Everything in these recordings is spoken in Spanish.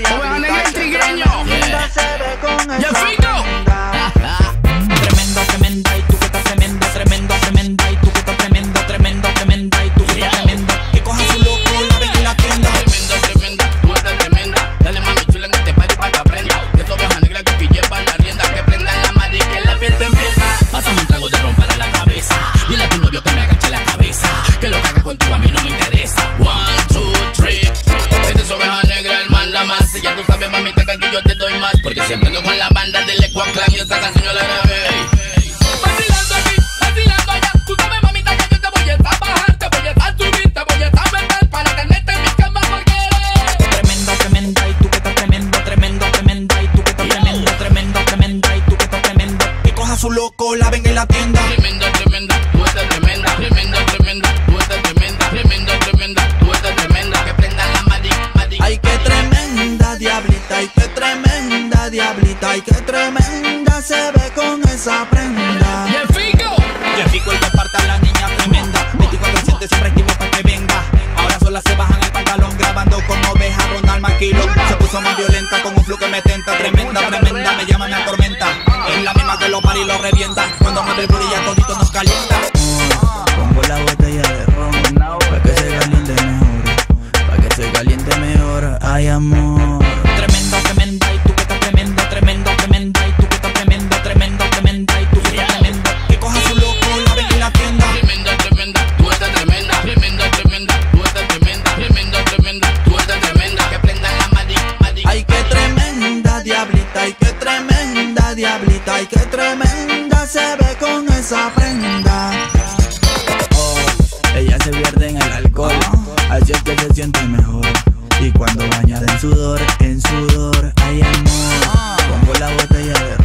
nadie. que yo te doy más. Porque siempre ando con la banda del Ecuador Clan y esta canción yo la grabé. Vacilando aquí, vacilando allá. Tú sabes, mamita, que yo te voy a estar bajar, te voy a estar subir, te voy a estar meter para tenerte en mi cama porque eres. Tremenda, tremenda, y tú que estás tremendo, tremendo, tremenda, y tú que estás tremendo, tremendo, tremenda, y tú que estás tremendo. Que coja su loco, la venga en la tienda. Tremenda, tremenda, tú estás tremenda, tremenda. Qué tremenda se ve con esa prenda. Y el fico. Y el pico el que parta a la niña tremenda. 24 siempre activo para que venga. Ahora sola se bajan el pantalón grabando como oveja Ronald Maquilo. Se puso más violenta con un flu que me tenta. Tremenda, tremenda, me llama, me atormenta. Es la misma que los maris lo revienta. Cuando me brilla todito nos calienta. Pongo la botella de ron Pa' que se caliente mejor Pa' que se caliente mejor Ay amor diablita, ay, qué tremenda se ve con esa prenda. Oh, ella se pierde en el alcohol Así es que se siente mejor. Y cuando bañada en sudor, en sudor Ay amor Pongo la botella de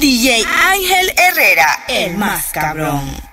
DJ Ángel Herrera, el más cabrón.